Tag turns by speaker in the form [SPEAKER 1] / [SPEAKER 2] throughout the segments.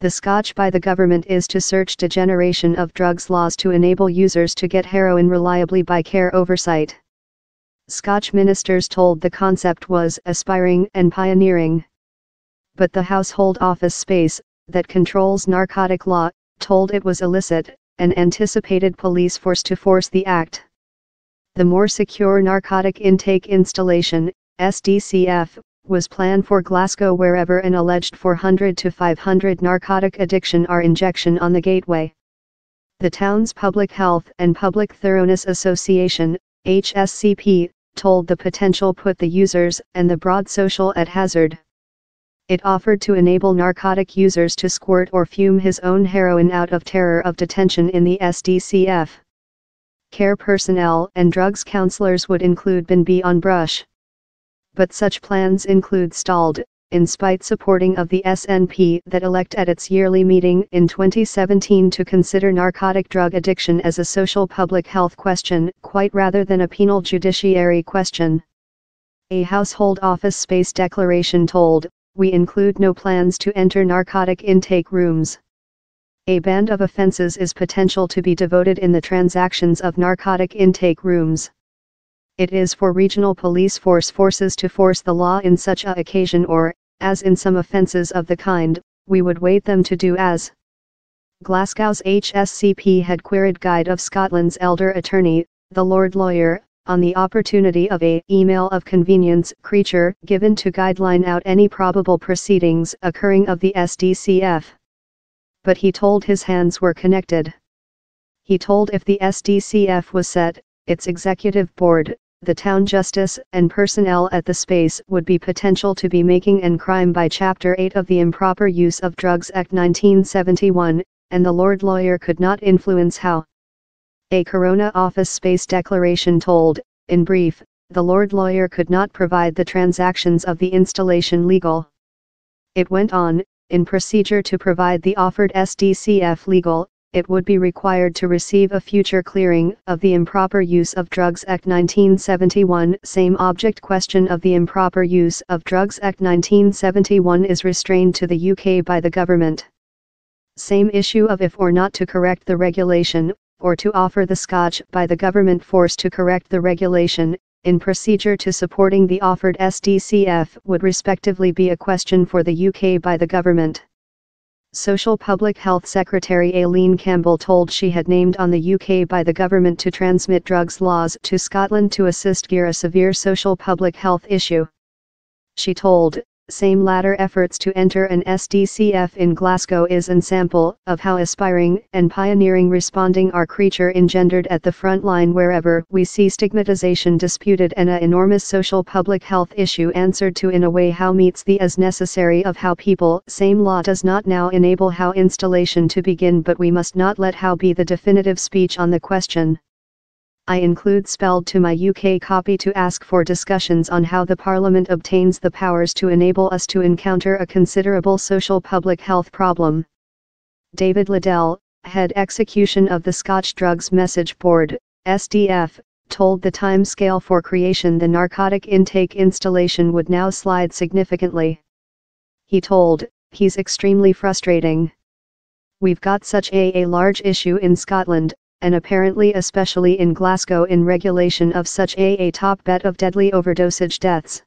[SPEAKER 1] The scotch by the government is to search degeneration of drugs laws to enable users to get heroin reliably by care oversight. Scotch ministers told the concept was aspiring and pioneering. But the household office space, that controls narcotic law, told it was illicit, and anticipated police force to force the act. The more secure narcotic intake installation, SDCF, was planned for Glasgow wherever an alleged 400 to 500 narcotic addiction are injection on the gateway. The town's Public Health and Public Thoroughness Association, HSCP, told the potential put the users and the broad social at hazard. It offered to enable narcotic users to squirt or fume his own heroin out of terror of detention in the SDCF. Care personnel and drugs counselors would include bin B on brush. But such plans include stalled, in spite supporting of the SNP that elect at its yearly meeting in 2017 to consider narcotic drug addiction as a social public health question quite rather than a penal judiciary question. A household office space declaration told, we include no plans to enter narcotic intake rooms. A band of offenses is potential to be devoted in the transactions of narcotic intake rooms. It is for regional police force forces to force the law in such a occasion or, as in some offences of the kind, we would wait them to do as. Glasgow's HSCP had queried Guide of Scotland's elder attorney, the Lord Lawyer, on the opportunity of a email of convenience creature given to guideline out any probable proceedings occurring of the SDCF. But he told his hands were connected. He told if the SDCF was set, its executive board, the town justice and personnel at the space would be potential to be making an crime by Chapter 8 of the Improper Use of Drugs Act 1971, and the Lord Lawyer could not influence how. A Corona Office Space Declaration told, in brief, the Lord Lawyer could not provide the transactions of the installation legal. It went on, in procedure to provide the offered SDCF legal, it would be required to receive a future clearing of the Improper Use of Drugs Act 1971. Same object question of the Improper Use of Drugs Act 1971 is restrained to the UK by the government. Same issue of if or not to correct the regulation, or to offer the Scotch by the government force to correct the regulation, in procedure to supporting the offered SDCF would respectively be a question for the UK by the government. Social Public Health Secretary Aileen Campbell told she had named on the UK by the government to transmit drugs laws to Scotland to assist gear a severe social public health issue. She told, same latter efforts to enter an SDCF in Glasgow is an sample of how aspiring and pioneering responding our creature engendered at the front line wherever we see stigmatization disputed and a enormous social public health issue answered to in a way how meets the as necessary of how people same law does not now enable how installation to begin but we must not let how be the definitive speech on the question. I include spelled to my UK copy to ask for discussions on how the Parliament obtains the powers to enable us to encounter a considerable social public health problem. David Liddell, head execution of the Scotch Drugs Message Board, SDF, told the time scale for creation the narcotic intake installation would now slide significantly. He told, he's extremely frustrating. We've got such a, a large issue in Scotland, and apparently especially in Glasgow in regulation of such a, a top bet of deadly overdosage deaths.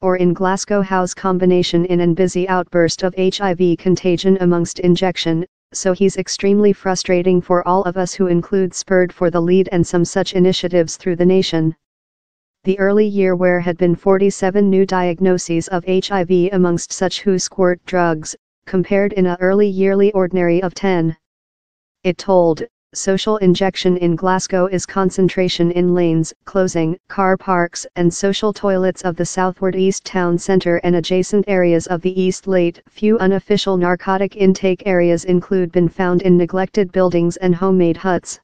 [SPEAKER 1] Or in Glasgow House combination in an busy outburst of HIV contagion amongst injection, so he's extremely frustrating for all of us who include spurred for the lead and some such initiatives through the nation. The early year where had been 47 new diagnoses of HIV amongst such who squirt drugs, compared in a early yearly ordinary of 10. It told, social injection in Glasgow is concentration in lanes, closing, car parks and social toilets of the southward east town centre and adjacent areas of the east late. Few unofficial narcotic intake areas include been found in neglected buildings and homemade huts.